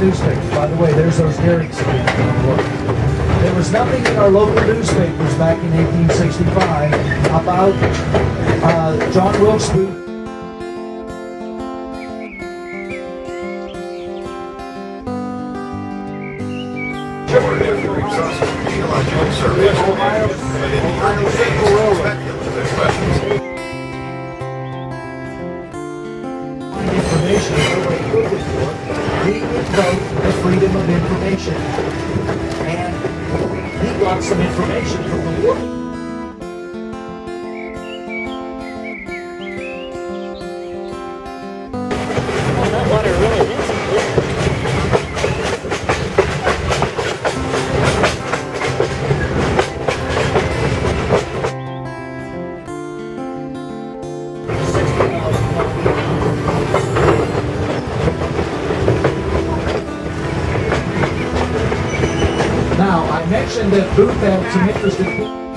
newspapers. By the way, there's those Derricks again. There was nothing in our local newspapers back in 1865 about uh, John Wilkes Booth. Is the freedom of information. And he got some information from the world. Now, I mentioned that Booth had some interest in